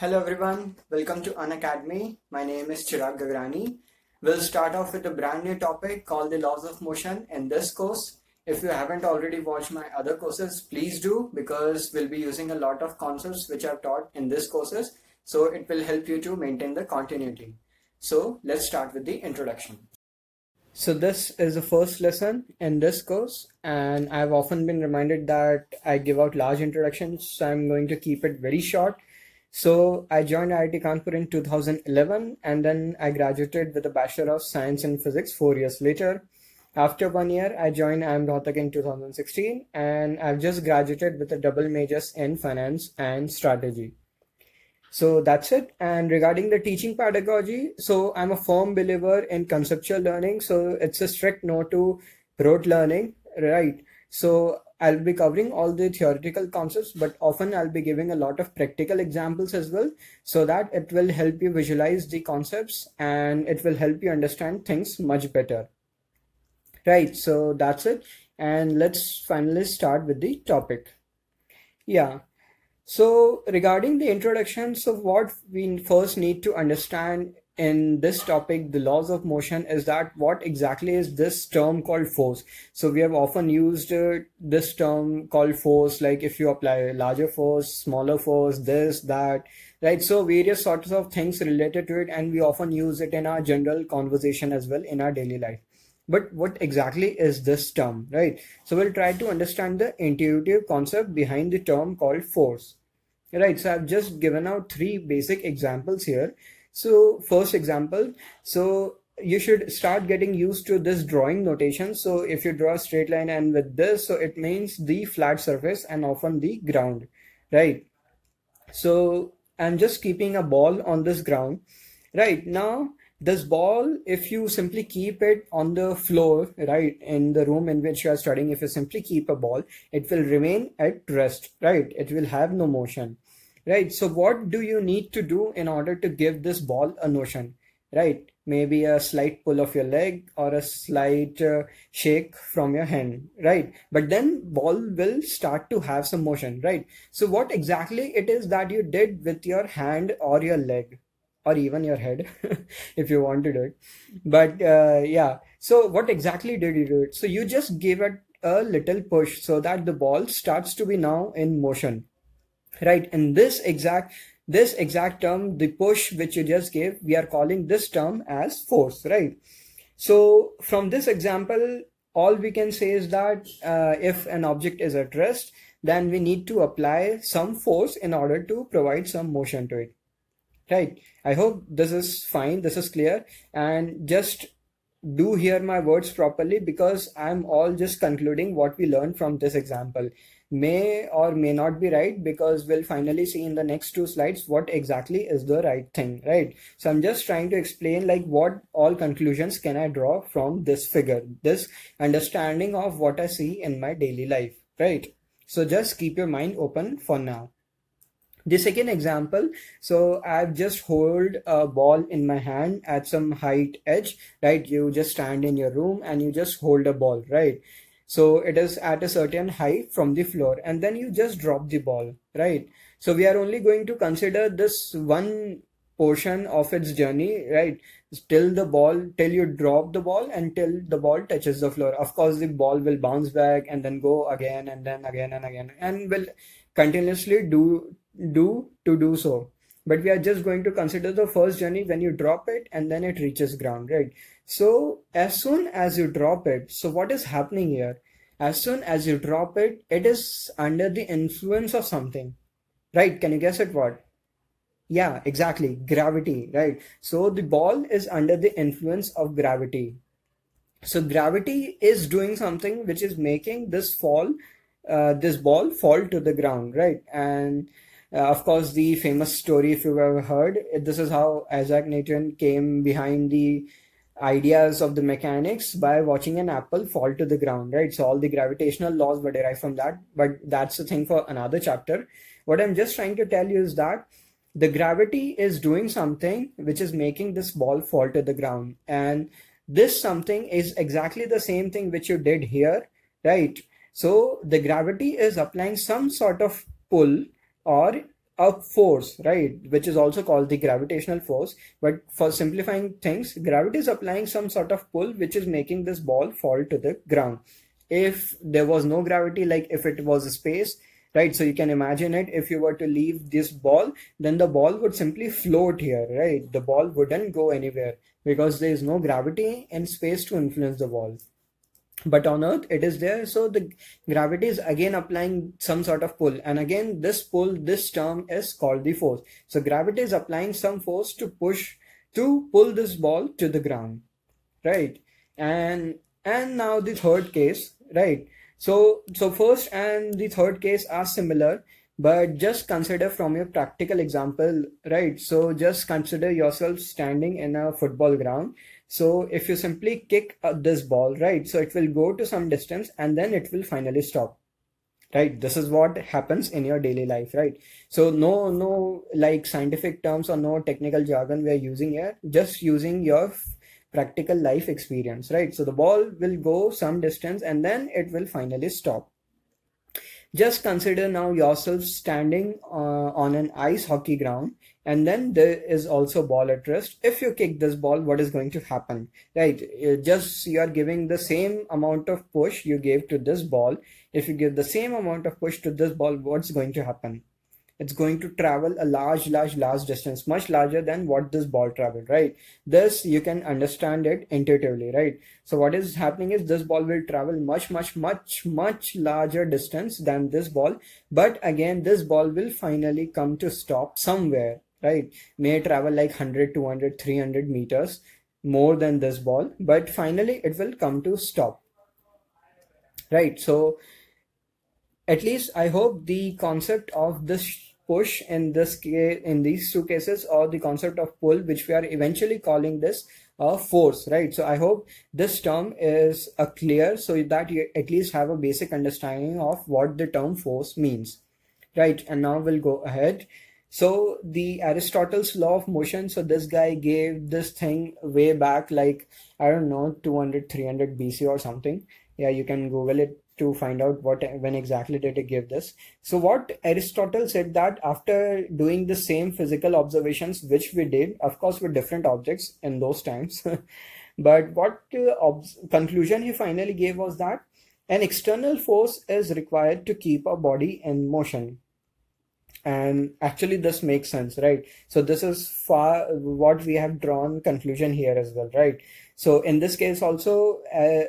Hello everyone, welcome to Unacademy. My name is Chirag Gagrani. We'll start off with a brand new topic called the laws of motion in this course. If you haven't already watched my other courses, please do because we'll be using a lot of concepts which I've taught in this courses. So it will help you to maintain the continuity. So let's start with the introduction. So this is the first lesson in this course and I've often been reminded that I give out large introductions. So I'm going to keep it very short so I joined IIT Kanpur in 2011 and then I graduated with a Bachelor of Science in Physics four years later. After one year, I joined IIM Rohtak in 2016 and I've just graduated with a double majors in finance and strategy. So that's it. And regarding the teaching pedagogy, so I'm a firm believer in conceptual learning. So it's a strict no to rote learning, right? So I'll be covering all the theoretical concepts, but often I'll be giving a lot of practical examples as well, so that it will help you visualize the concepts and it will help you understand things much better. Right, so that's it. And let's finally start with the topic. Yeah, so regarding the introduction, so what we first need to understand in this topic, the laws of motion, is that what exactly is this term called force? So we have often used uh, this term called force, like if you apply larger force, smaller force, this, that, right? So various sorts of things related to it, and we often use it in our general conversation as well in our daily life. But what exactly is this term, right? So we'll try to understand the intuitive concept behind the term called force. Right, so I've just given out three basic examples here so first example, so you should start getting used to this drawing notation. So if you draw a straight line and with this, so it means the flat surface and often the ground, right? So I'm just keeping a ball on this ground, right? Now this ball, if you simply keep it on the floor, right, in the room in which you are studying, if you simply keep a ball, it will remain at rest, right? It will have no motion right? So what do you need to do in order to give this ball a notion? Right? Maybe a slight pull of your leg or a slight uh, shake from your hand. Right? But then ball will start to have some motion. Right? So what exactly it is that you did with your hand or your leg? Or even your head if you want to do it. But uh, yeah. So what exactly did you do it? So you just give it a little push so that the ball starts to be now in motion right and this exact this exact term the push which you just gave we are calling this term as force right? So from this example all we can say is that uh, if an object is at rest then we need to apply some force in order to provide some motion to it. Right i hope this is fine this is clear and just do hear my words properly because i'm all just concluding what we learned from this example may or may not be right because we'll finally see in the next two slides what exactly is the right thing right? So i'm just trying to explain like what all conclusions can i draw from this figure this understanding of what i see in my daily life right? So just keep your mind open for now. The second example so i've just hold a ball in my hand at some height edge right? You just stand in your room and you just hold a ball right so it is at a certain height from the floor and then you just drop the ball, right? So we are only going to consider this one portion of its journey, right? Till the ball, till you drop the ball and till the ball touches the floor. Of course, the ball will bounce back and then go again and then again and again and will continuously do, do to do so. But we are just going to consider the first journey when you drop it and then it reaches ground, right? So as soon as you drop it, so what is happening here? As soon as you drop it, it is under the influence of something, right? Can you guess it what? Yeah, exactly. Gravity, right? So the ball is under the influence of gravity. So gravity is doing something which is making this fall, uh, this ball fall to the ground, right? And uh, of course, the famous story, if you've ever heard, this is how Isaac Newton came behind the ideas of the mechanics by watching an apple fall to the ground, right? So all the gravitational laws were derived from that, but that's the thing for another chapter. What I'm just trying to tell you is that the gravity is doing something which is making this ball fall to the ground. And this something is exactly the same thing which you did here, right? So the gravity is applying some sort of pull or a force, right, which is also called the gravitational force. But for simplifying things, gravity is applying some sort of pull which is making this ball fall to the ground. If there was no gravity, like if it was space, right, so you can imagine it, if you were to leave this ball, then the ball would simply float here, right? The ball wouldn't go anywhere because there is no gravity in space to influence the ball but on earth it is there. So the gravity is again applying some sort of pull. And again this pull this term is called the force. So gravity is applying some force to push to pull this ball to the ground. Right? And and now the third case. Right? So so first and the third case are similar but just consider from your practical example right so just consider yourself standing in a football ground so if you simply kick this ball, right, so it will go to some distance and then it will finally stop. Right, this is what happens in your daily life, right? So no, no like scientific terms or no technical jargon we are using here, just using your practical life experience, right? So the ball will go some distance and then it will finally stop. Just consider now yourself standing uh, on an ice hockey ground and then there is also ball at rest. If you kick this ball what is going to happen? Right just you are giving the same amount of push you gave to this ball. If you give the same amount of push to this ball what's going to happen it's going to travel a large large large distance much larger than what this ball traveled right? This you can understand it intuitively right? So what is happening is this ball will travel much much much much larger distance than this ball. But again this ball will finally come to stop somewhere right? May travel like 100 200 300 meters more than this ball but finally it will come to stop right? So at least i hope the concept of this push in this case in these two cases or the concept of pull which we are eventually calling this a force right? So i hope this term is a clear so that you at least have a basic understanding of what the term force means right? And now we'll go ahead. So the Aristotle's law of motion, so this guy gave this thing way back like, I don't know, 200, 300 BC or something. Yeah, you can Google it to find out what when exactly did he give this. So what Aristotle said that after doing the same physical observations which we did, of course with different objects in those times, but what uh, conclusion he finally gave was that an external force is required to keep a body in motion. And actually this makes sense right? So this is far what we have drawn conclusion here as well right? So in this case also uh,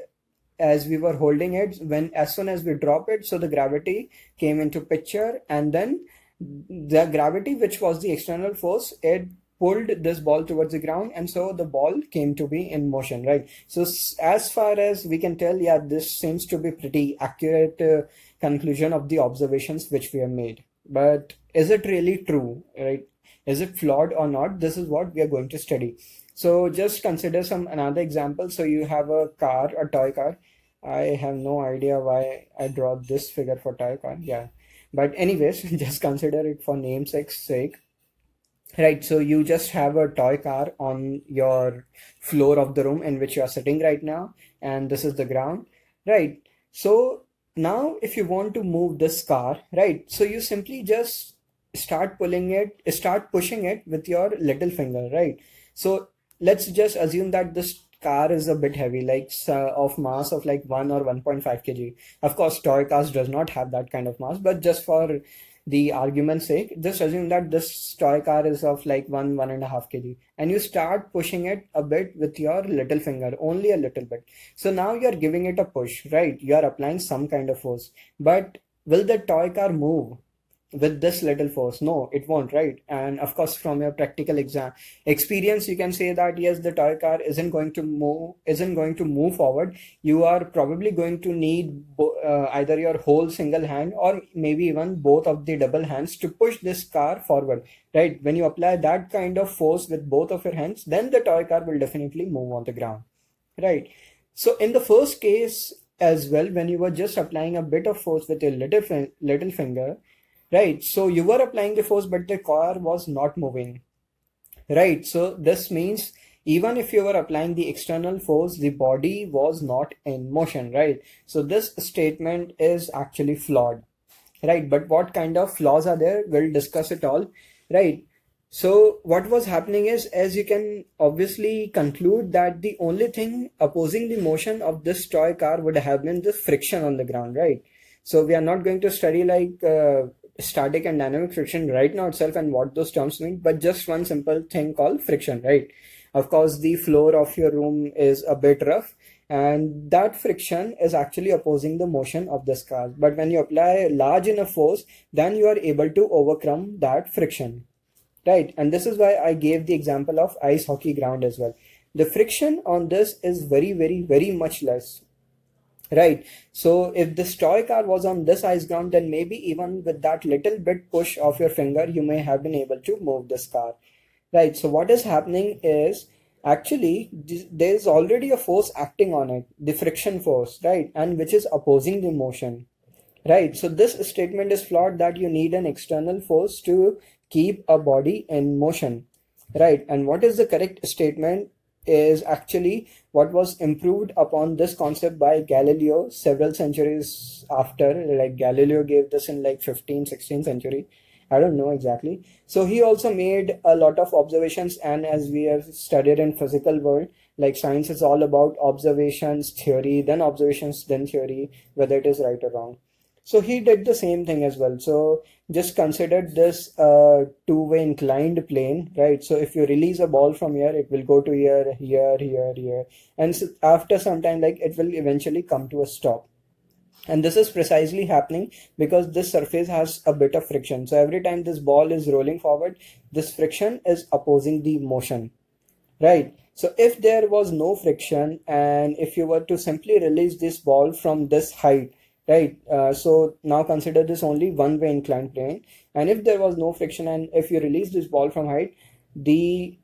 as we were holding it when as soon as we drop it so the gravity came into picture and then the gravity which was the external force it pulled this ball towards the ground and so the ball came to be in motion right? So as far as we can tell yeah this seems to be pretty accurate uh, conclusion of the observations which we have made. But is it really true right? Is it flawed or not? This is what we are going to study. So just consider some another example. So you have a car a toy car i have no idea why i draw this figure for toy car yeah. But anyways just consider it for namesake's sake. Right so you just have a toy car on your floor of the room in which you are sitting right now and this is the ground. Right so now if you want to move this car right so you simply just start pulling it start pushing it with your little finger right. So let's just assume that this car is a bit heavy like uh, of mass of like 1 or 1.5 kg of course toy cars does not have that kind of mass but just for the argument's sake, just assume that this toy car is of like one, one and a half kg, and you start pushing it a bit with your little finger, only a little bit. So now you're giving it a push, right? You're applying some kind of force. But will the toy car move? With this little force. No it won't right? And of course from your practical exam experience you can say that yes the toy car isn't going to move isn't going to move forward. You are probably going to need uh, either your whole single hand or maybe even both of the double hands to push this car forward right? When you apply that kind of force with both of your hands then the toy car will definitely move on the ground right? So in the first case as well when you were just applying a bit of force with your little, little finger right. So you were applying the force but the car was not moving. Right. So this means even if you were applying the external force the body was not in motion. Right. So this statement is actually flawed. Right. But what kind of flaws are there? We'll discuss it all. Right. So what was happening is as you can obviously conclude that the only thing opposing the motion of this toy car would have been the friction on the ground. Right. So we are not going to study like uh, static and dynamic friction right now itself and what those terms mean but just one simple thing called friction right? Of course the floor of your room is a bit rough and that friction is actually opposing the motion of this car but when you apply a large enough force then you are able to overcome that friction right? And this is why i gave the example of ice hockey ground as well. The friction on this is very very very much less right. So if the toy car was on this ice ground then maybe even with that little bit push of your finger you may have been able to move this car. Right. So what is happening is actually there is already a force acting on it the friction force right and which is opposing the motion. Right. So this statement is flawed that you need an external force to keep a body in motion. Right. And what is the correct statement is actually what was improved upon this concept by galileo several centuries after like galileo gave this in like 15th 16th century I don't know exactly. So he also made a lot of observations and as we have studied in physical world, like science is all about observations, theory, then observations, then theory, whether it is right or wrong. So he did the same thing as well. So just consider this uh, two-way inclined plane, right? So if you release a ball from here, it will go to here, here, here, here. And so after some time, like it will eventually come to a stop and this is precisely happening because this surface has a bit of friction so every time this ball is rolling forward this friction is opposing the motion right so if there was no friction and if you were to simply release this ball from this height right uh, so now consider this only one way inclined plane. And if there was no friction and if you release this ball from height the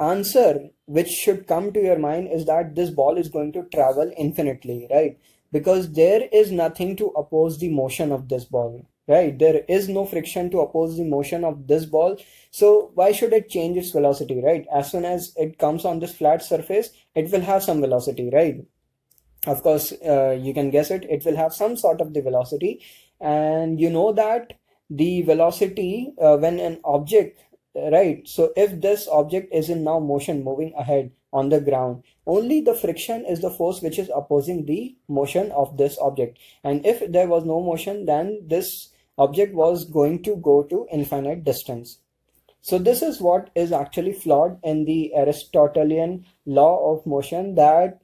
answer which should come to your mind is that this ball is going to travel infinitely right? Because there is nothing to oppose the motion of this ball right? There is no friction to oppose the motion of this ball. So why should it change its velocity right? As soon as it comes on this flat surface it will have some velocity right of course uh, you can guess it. It will have some sort of the velocity. And you know that the velocity uh, when an object right so if this object is in now motion moving ahead on the ground only the friction is the force which is opposing the motion of this object. And if there was no motion then this object was going to go to infinite distance. So this is what is actually flawed in the aristotelian law of motion that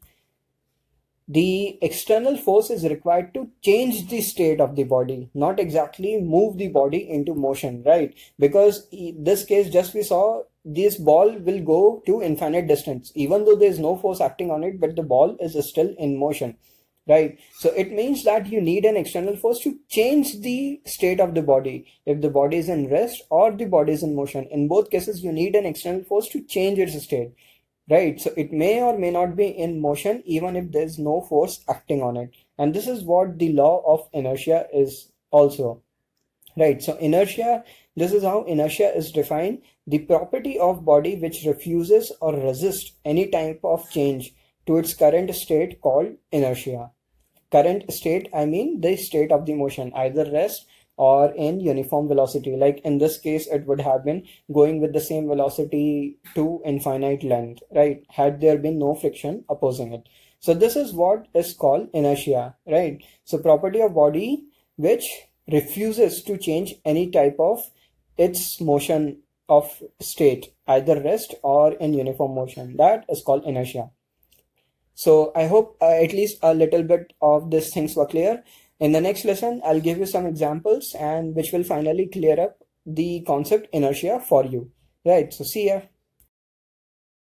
the external force is required to change the state of the body not exactly move the body into motion right? Because this case just we saw this ball will go to infinite distance even though there is no force acting on it but the ball is still in motion right? So it means that you need an external force to change the state of the body. If the body is in rest or the body is in motion in both cases you need an external force to change its state right so it may or may not be in motion even if there's no force acting on it. And this is what the law of inertia is also. Right so inertia this is how inertia is defined. The property of body which refuses or resists any type of change to its current state called inertia. Current state i mean the state of the motion either rest or in uniform velocity. Like in this case it would have been going with the same velocity to infinite length right? Had there been no friction opposing it. So this is what is called inertia right? So property of body which refuses to change any type of its motion of state either rest or in uniform motion. That is called inertia. So i hope uh, at least a little bit of these things were clear in the next lesson, I'll give you some examples and which will finally clear up the concept inertia for you. Right. So see ya.